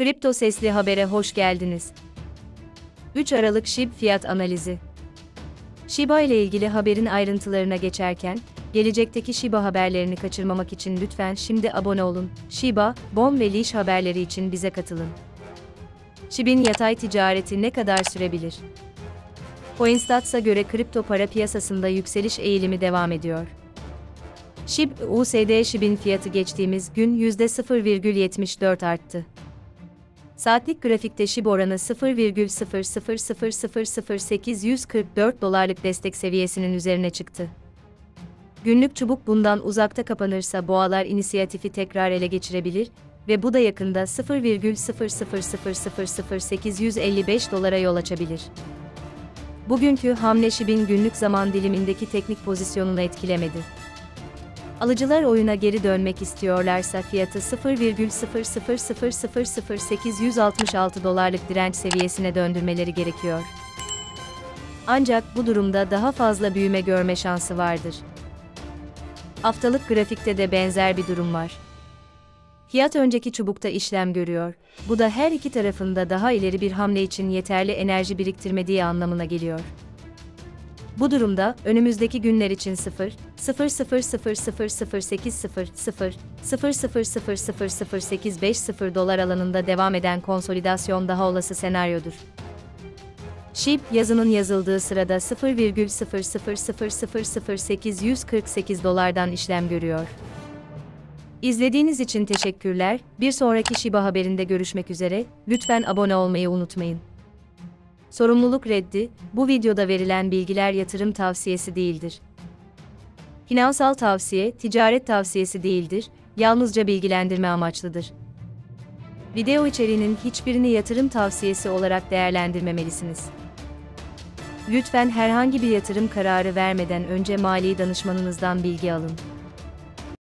Kripto Sesli Haber'e hoş geldiniz. 3 Aralık SHIB fiyat analizi. Shiba ile ilgili haberin ayrıntılarına geçerken, gelecekteki Shiba haberlerini kaçırmamak için lütfen şimdi abone olun. Shiba, BOM ve Leash haberleri için bize katılın. SHIB'in yatay ticareti ne kadar sürebilir? Coinstats'a göre kripto para piyasasında yükseliş eğilimi devam ediyor. SHIB, USD SHIB'in fiyatı geçtiğimiz gün %0,74 arttı. Saatlik grafikte SHIB oranı 0,0000844 dolarlık destek seviyesinin üzerine çıktı. Günlük çubuk bundan uzakta kapanırsa boğalar inisiyatifi tekrar ele geçirebilir ve bu da yakında 0,0000855 dolara yol açabilir. Bugünkü hamle SHIB'in günlük zaman dilimindeki teknik pozisyonunu etkilemedi. Alıcılar oyuna geri dönmek istiyorlarsa fiyatı 0,0000866 dolarlık direnç seviyesine döndürmeleri gerekiyor. Ancak bu durumda daha fazla büyüme görme şansı vardır. Haftalık grafikte de benzer bir durum var. Fiyat önceki çubukta işlem görüyor. Bu da her iki tarafında daha ileri bir hamle için yeterli enerji biriktirmediği anlamına geliyor. Bu durumda önümüzdeki günler için 0 0 0 0 0 0 8 0 0 0 0 0 0 0 8 5 0 dolar alanında devam eden konsolidasyon daha olası senaryodur. SHIB yazının yazıldığı sırada 0,0000848 dolardan işlem görüyor. İzlediğiniz için teşekkürler. Bir sonraki Shiba haberinde görüşmek üzere. Lütfen abone olmayı unutmayın. Sorumluluk reddi, bu videoda verilen bilgiler yatırım tavsiyesi değildir. Finansal tavsiye, ticaret tavsiyesi değildir, yalnızca bilgilendirme amaçlıdır. Video içeriğinin hiçbirini yatırım tavsiyesi olarak değerlendirmemelisiniz. Lütfen herhangi bir yatırım kararı vermeden önce mali danışmanınızdan bilgi alın.